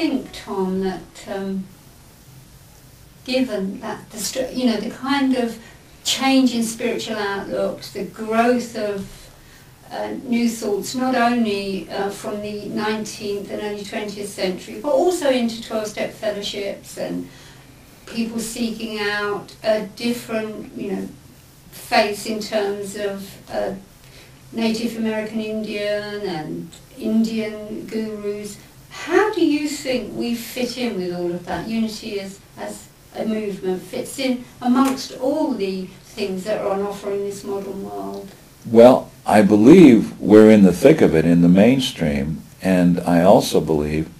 think, Tom, that um, given that the you know the kind of change in spiritual outlooks, the growth of uh, new thoughts, not only uh, from the 19th and early 20th century, but also into 12-step fellowships and people seeking out a different, you know, faiths in terms of uh, Native American Indian and Indian gurus. How do you think we fit in with all of that? Unity as, as a movement fits in amongst all the things that are on offer in this modern world? Well, I believe we're in the thick of it in the mainstream, and I also believe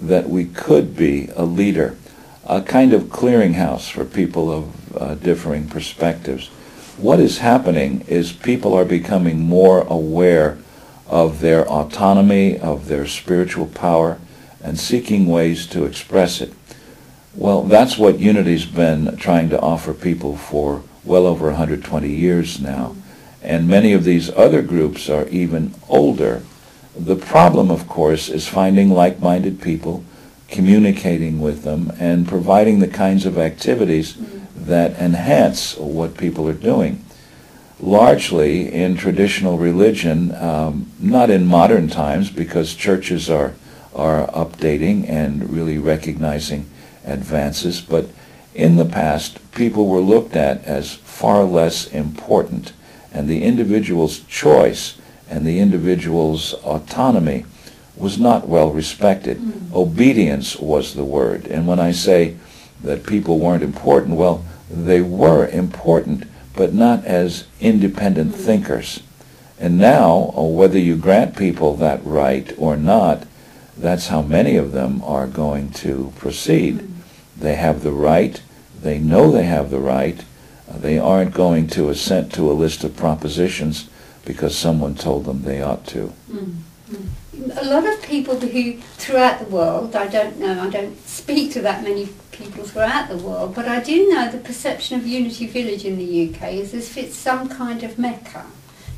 that we could be a leader, a kind of clearinghouse for people of uh, differing perspectives. What is happening is people are becoming more aware of their autonomy, of their spiritual power, and seeking ways to express it. Well, that's what Unity's been trying to offer people for well over 120 years now. And many of these other groups are even older. The problem, of course, is finding like-minded people, communicating with them, and providing the kinds of activities that enhance what people are doing. Largely in traditional religion, um, not in modern times because churches are, are updating and really recognizing advances, but in the past, people were looked at as far less important, and the individual's choice and the individual's autonomy was not well respected. Mm. Obedience was the word. And when I say that people weren't important, well, they were important, but not as independent mm. thinkers. And now, uh, whether you grant people that right or not, that's how many of them are going to proceed. Mm. They have the right. They know they have the right. Uh, they aren't going to assent to a list of propositions because someone told them they ought to. Mm-hmm. A lot of people who, throughout the world, I don't know, I don't speak to that many people throughout the world, but I do know the perception of Unity Village in the UK is as if it's some kind of Mecca.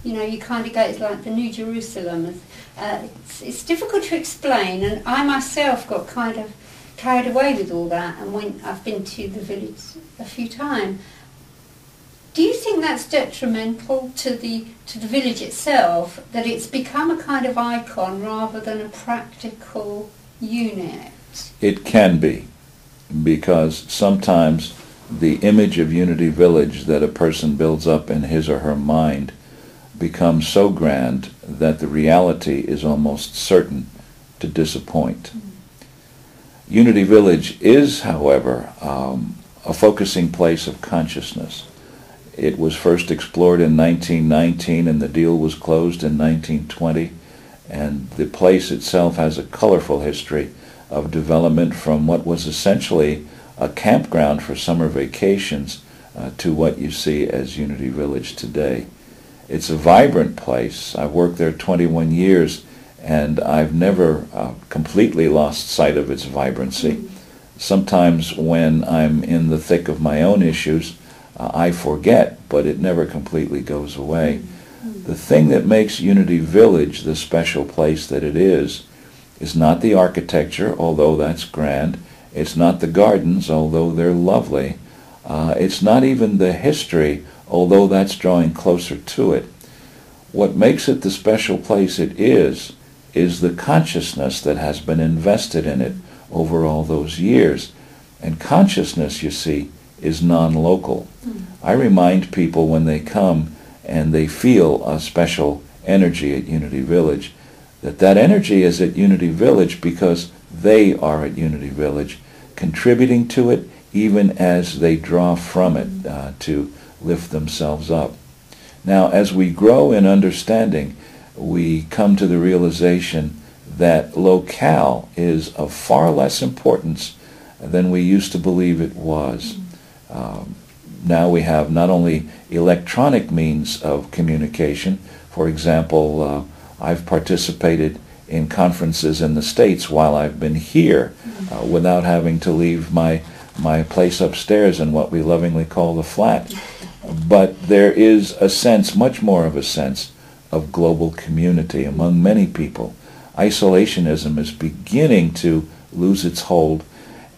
You know, you kind of go, it's like the New Jerusalem. Uh, it's, it's difficult to explain, and I myself got kind of carried away with all that and went, I've been to the village a few times. Do you think that's detrimental to the to the village itself that it's become a kind of icon rather than a practical unit? It can be because sometimes the image of Unity Village that a person builds up in his or her mind becomes so grand that the reality is almost certain to disappoint. Unity Village is, however, um, a focusing place of consciousness. It was first explored in 1919 and the deal was closed in 1920. And the place itself has a colorful history of development from what was essentially a campground for summer vacations uh, to what you see as Unity Village today. It's a vibrant place. I've worked there 21 years and I've never uh, completely lost sight of its vibrancy. Sometimes when I'm in the thick of my own issues, uh, I forget, but it never completely goes away. The thing that makes Unity Village the special place that it is is not the architecture, although that's grand. It's not the gardens, although they're lovely. Uh, it's not even the history, although that's drawing closer to it. What makes it the special place it is is the consciousness that has been invested in it over all those years. And consciousness, you see, is non-local. Mm. I remind people when they come and they feel a special energy at Unity Village that that energy is at Unity Village because they are at Unity Village, contributing to it even as they draw from it uh, to lift themselves up. Now, as we grow in understanding, we come to the realization that locale is of far less importance than we used to believe it was. Um, now we have not only electronic means of communication, for example, uh, I've participated in conferences in the States while I've been here uh, without having to leave my, my place upstairs in what we lovingly call the flat. But there is a sense, much more of a sense, of global community among many people. Isolationism is beginning to lose its hold.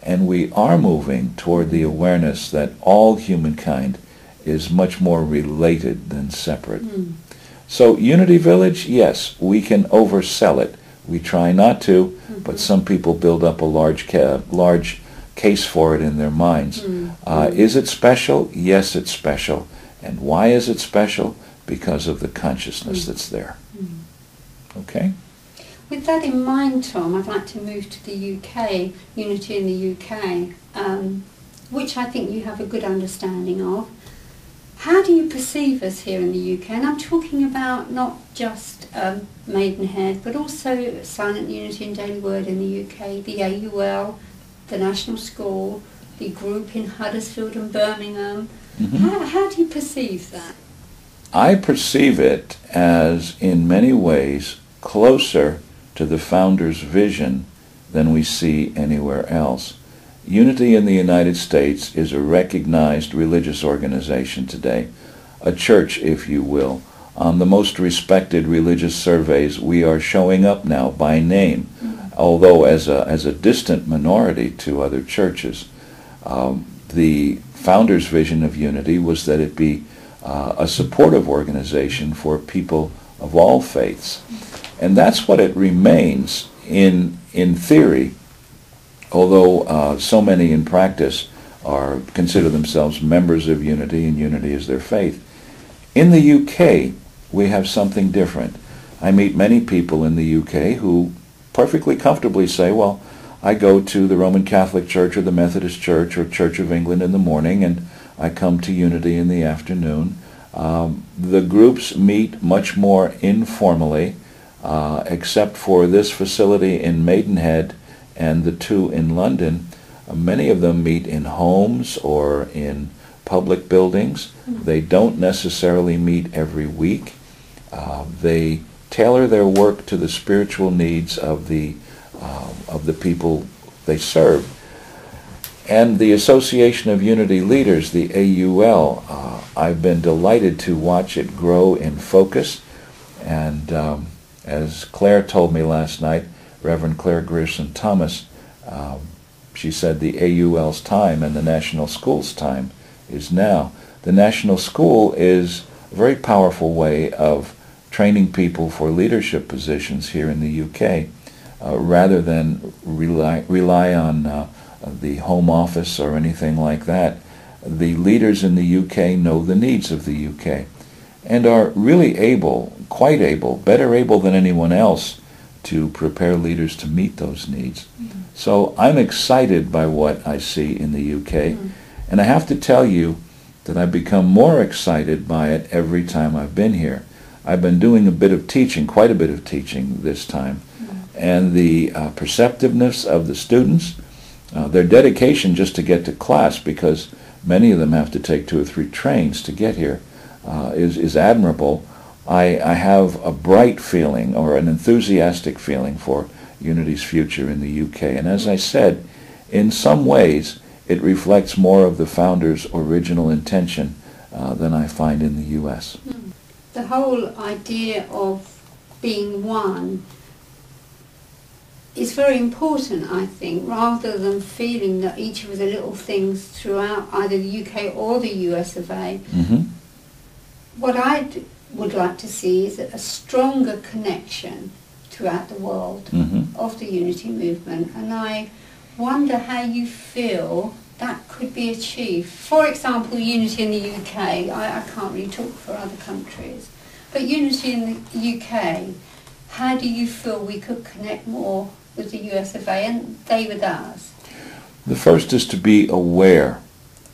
And we are moving toward the awareness that all humankind is much more related than separate. Mm. So Unity Village, yes, we can oversell it. We try not to, Mm-hmm. but some people build up a large, ca- large case for it in their minds. Mm. Uh, is it special? Yes, it's special. And why is it special? Because of the consciousness Mm. that's there. Mm. Okay? With that in mind, Tom, I'd like to move to the UK, Unity in the UK, um, which I think you have a good understanding of. How do you perceive us here in the UK? And I'm talking about not just um, Maidenhead, but also Silent Unity and Daily Word in the UK, the AUL, the National School, the group in Huddersfield and Birmingham. Mhm. How, how do you perceive that? I perceive it as, in many ways, closer to the founder's vision than we see anywhere else. Unity in the United States is a recognized religious organization today, a church, if you will. On the most respected religious surveys, we are showing up now by name, although as a, as a distant minority to other churches. Um, the founder's vision of Unity was that it be uh, a supportive organization for people of all faiths. And that's what it remains in, in theory, although uh, so many in practice are consider themselves members of Unity and Unity is their faith. In the UK, we have something different. I meet many people in the UK who perfectly comfortably say, well, I go to the Roman Catholic Church or the Methodist Church or Church of England in the morning and I come to Unity in the afternoon. Um, the groups meet much more informally, uh, except for this facility in Maidenhead and the two in London. Uh, many of them meet in homes or in public buildings. They don't necessarily meet every week. Uh, they tailor their work to the spiritual needs of the uh, of the people they serve. And the Association of Unity Leaders, the AUL, uh, I've been delighted to watch it grow in focus. And um, as Claire told me last night, Reverend Claire Grierson Thomas, um, she said the AUL's time and the National School's time is now. The National School is a very powerful way of training people for leadership positions here in the UK, uh, rather than rely, rely on uh, the Home Office or anything like that. The leaders in the UK know the needs of the UK and are really able, quite able, better able than anyone else to prepare leaders to meet those needs. Mm-hmm. So I'm excited by what I see in the UK. Mm. And I have to tell you that I've become more excited by it every time I've been here. I've been doing a bit of teaching, quite a bit of teaching this time. And the uh, perceptiveness of the students, uh, their dedication just to get to class, because many of them have to take two or three trains to get here, uh, is, is admirable. I, I have a bright feeling or an enthusiastic feeling for Unity's future in the UK. And as I said, in some ways, it reflects more of the founder's original intention uh, than I find in the U.S. The whole idea of being one is very important, I think, rather than feeling that each of the little things throughout either the UK or the US of A. hmm What I would like to see is a stronger connection throughout the world hmm of the unity movement, and I wonder how you feel that could be achieved. For example, unity in the UK, I, I can't really talk for other countries, but unity in the UK, how do you feel we could connect more with the US of A and they with us? The first is to be aware.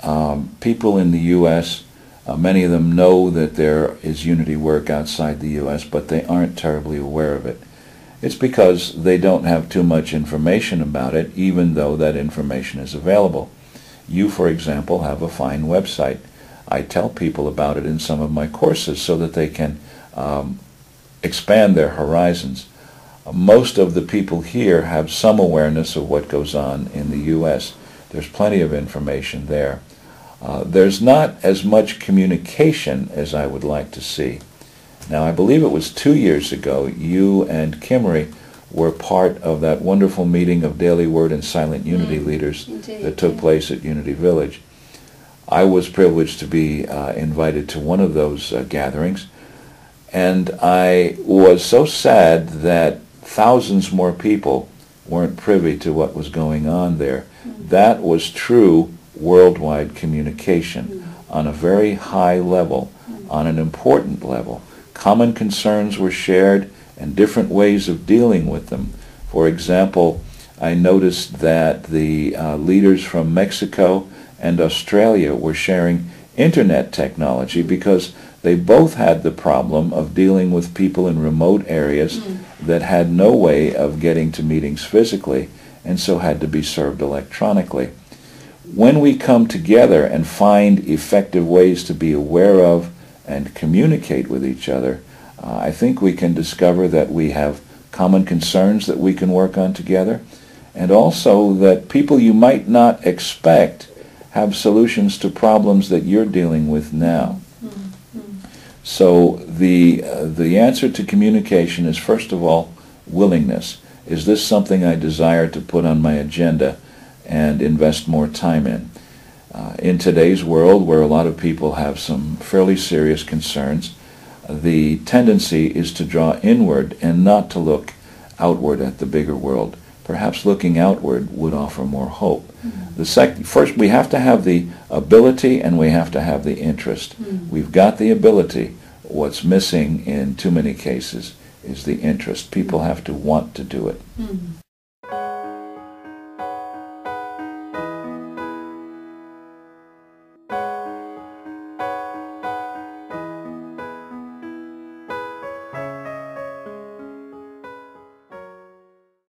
Um, people in the U.S., uh, many of them know that there is unity work outside the U.S., but they aren't terribly aware of it. It's because they don't have too much information about it, even though that information is available. You, for example, have a fine website. I tell people about it in some of my courses so that they can um, expand their horizons. Most of the people here have some awareness of what goes on in the U.S. There's plenty of information there. Uh, there's not as much communication as I would like to see. Now, I believe it was two years ago, you and Kimmery were part of that wonderful meeting of Daily Word and Silent Unity Mm, leaders Indeed. that took yeah. place at Unity Village. I was privileged to be uh, invited to one of those uh, gatherings, and I was so sad that thousands more people weren't privy to what was going on there. Mm. That was true worldwide communication Mm. on a very high level, on an important level. Common concerns were shared and different ways of dealing with them. For example, I noticed that the uh, leaders from Mexico and Australia were sharing internet technology because they both had the problem of dealing with people in remote areas Mm. that had no way of getting to meetings physically and so had to be served electronically. When we come together and find effective ways to be aware of and communicate with each other, uh, I think we can discover that we have common concerns that we can work on together and also that people you might not expect have solutions to problems that you're dealing with now. Mm, mm. So the uh, the answer to communication is first of all willingness. Is this something I desire to put on my agenda and invest more time in? Uh, in today's world, where a lot of people have some fairly serious concerns, the tendency is to draw inward and not to look outward at the bigger world. Perhaps looking outward would offer more hope. The sec- first, we have to have the ability and we have to have the interest. Mm. We've got the ability. What's missing in too many cases is the interest. People have to want to do it. Mm.